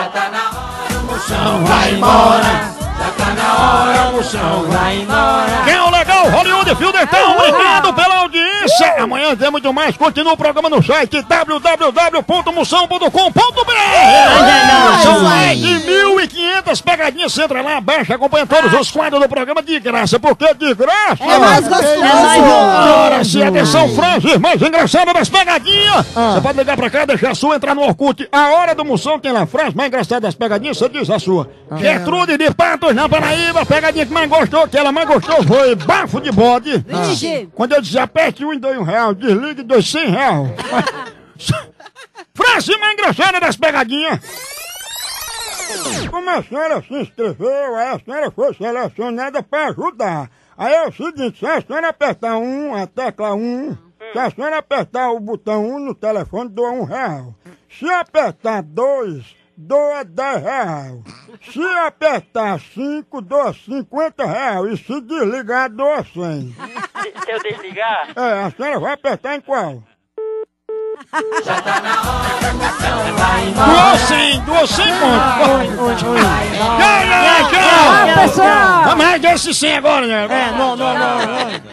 Já tá na hora, o moção vai embora. Já tá na hora, o moção vai embora. Quem é o legal? Hollywood Fildertão, obrigado pela audiência. Amanhã tem muito mais. Continua o programa no site www.moção.com.br. De 1.500 pegadinhas. Você entra lá, baixa, acompanha todos os quadros do programa de graça. Porque de graça. É mais gostoso. Ora, sim, atenção, Francis, mais engraçada das pegadinhas. Você pode ligar pra cá, deixar a sua, entrar no Orkut. A hora do moção tem lá, frase mais engraçada das pegadinhas, você diz a sua. Gertrude de Patos, na Paraíba, pegadinha que mais gostou, que ela mais gostou foi bafo de bode. Vixe. Quando eu dizia aperte um e dois um real, desligue dois cem real. Frase mais engraçada das pegadinhas. Como a senhora se inscreveu, aí a senhora foi selecionada para ajudar. Aí é o seguinte, se a senhora apertar um, a tecla um, se a senhora apertar o botão um no telefone, doa um real. Se apertar dois, doa dez real. Se apertar cinco, doa cinquenta real. E se desligar, doa cem. Se eu desligar, É, a senhora vai apertar em qual? Já tá na hora, o moção vai embora. Doa cem, doa cem pontos. Tchau, tchau, tchau. Pessoal. Vamos regar esse 100 agora, né? É, não, não, não, não.